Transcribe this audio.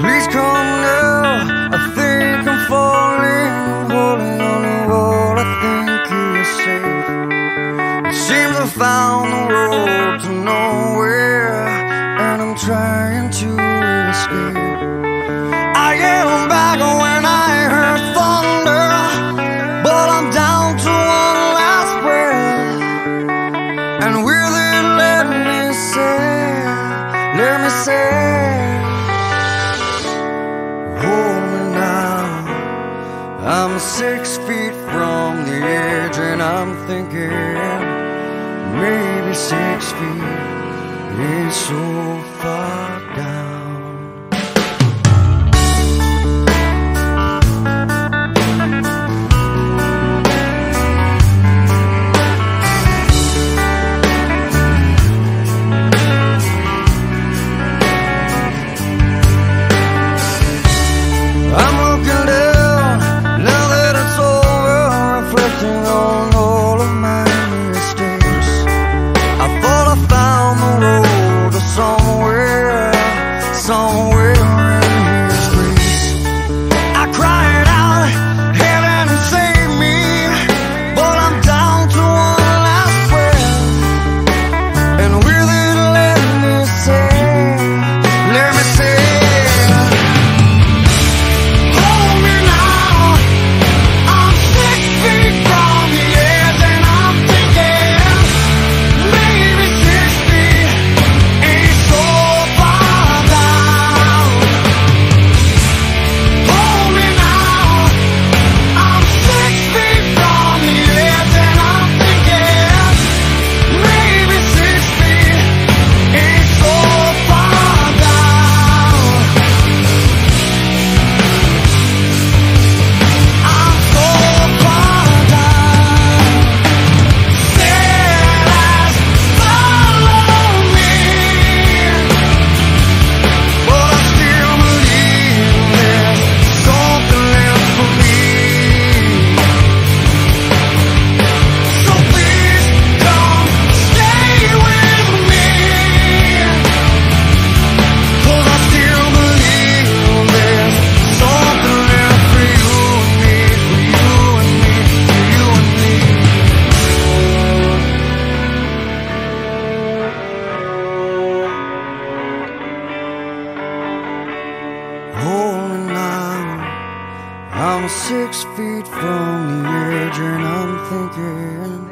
Please come now, I think I'm falling Holding on to what I think is safe. It seems I found the road to nowhere And I'm trying to escape. I am back when I heard thunder But I'm down to one last breath. And will it let me say, let me say six feet from the edge, and I'm thinking maybe six feet is so far down. I'm six feet from the edge and I'm thinking.